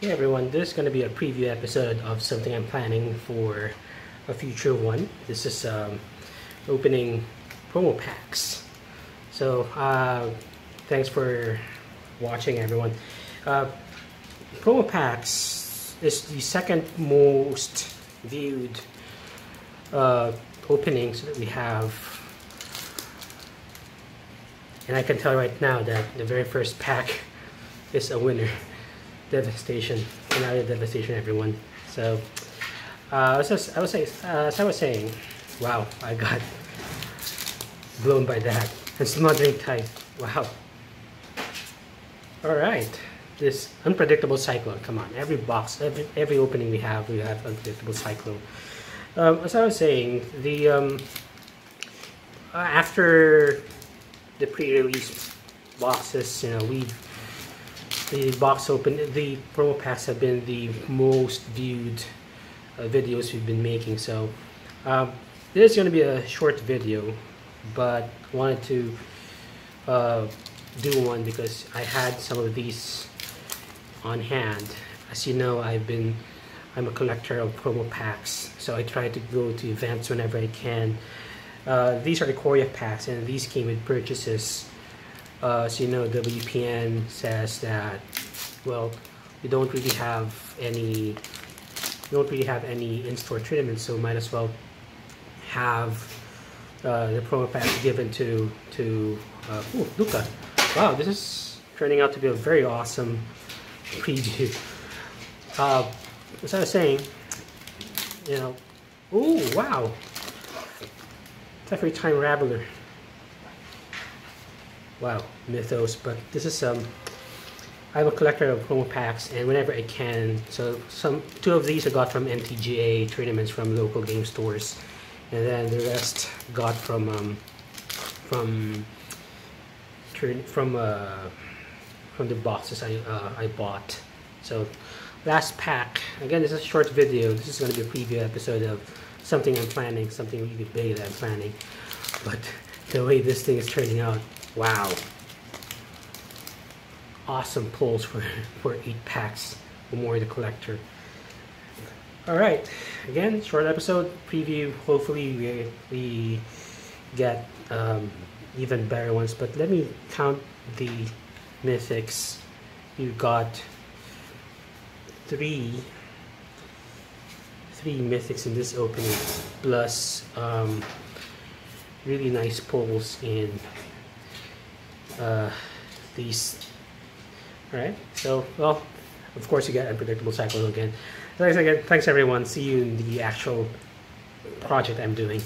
Hey everyone, this is going to be a preview episode of something I'm planning for a future one. This is um, opening promo packs. So, uh, thanks for watching everyone. Uh, promo packs is the second most viewed uh, openings that we have. And I can tell right now that the very first pack is a winner. Devastation. Another devastation, everyone. So, uh, just, I was saying, uh, as I was saying, wow, I got blown by that. And Smothering Tithe. Wow. All right. This unpredictable cyclone. Come on, every box, every every opening we have, we have unpredictable cyclone. Um, as I was saying, the um, uh, after the pre-release boxes, you know, we the box open, the promo packs have been the most viewed uh, videos we've been making. So um, this is going to be a short video, but wanted to uh, do one because I had some of these on hand. As you know, I've been I'm a collector of promo packs, so I try to go to events whenever I can. Uh, these are the Korea packs, and these came with purchases uh, so you know WPN says that well we don't really have any don't really have any in-store tournaments so might as well have uh, the promo pack given to to uh, ooh, Lukka. Wow this is turning out to be a very awesome preview. Uh, as I was saying you know oh wow. It's every time Raveler wow, Mythos. But this is um, I'm a collector of promo packs, and whenever I can, so some two of these I got from MTGA tournaments from local game stores, and then the rest got from um, from from uh, from the boxes I uh, I bought. So last pack. Again, this is a short video. This is going to be a preview episode of something I'm planning, something really big that I'm planning. But the way this thing is turning out, Wow. Awesome pulls for, for 8 packs. More the Collector. Alright, again, short episode, preview. Hopefully we, we get um, even better ones. But let me count the mythics. You got three three mythics in this opening plus um, really nice pulls in uh, these. Alright, so, well, of course you get unpredictable cycles again. Thanks again, thanks everyone. See you in the actual project I'm doing.